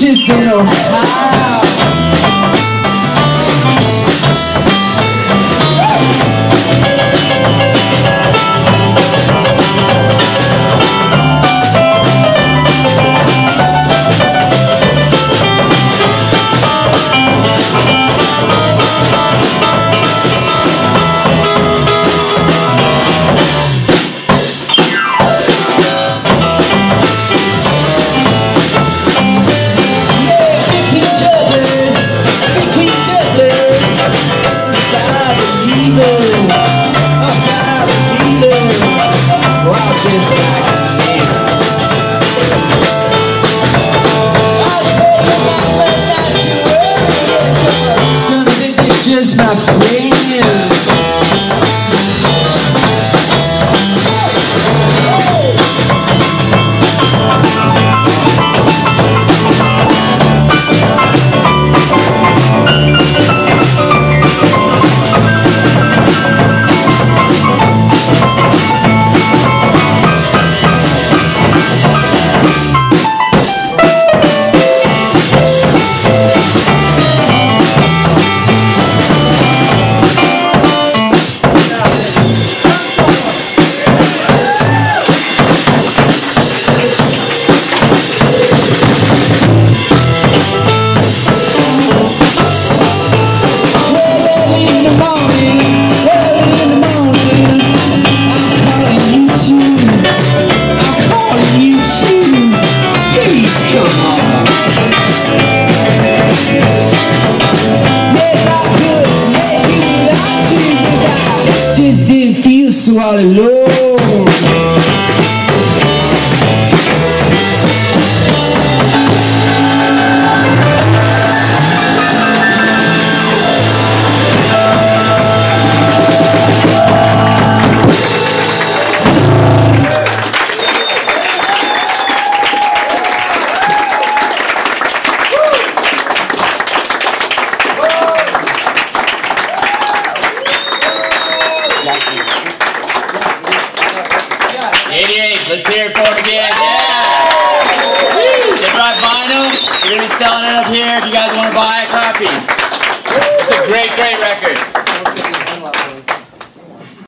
just get on high. Jesus, hallelujah. here, Cork again. Yeah! Woo! They brought vinyl. We're going to be selling it up here if you guys want to buy a copy. It's a great, great record.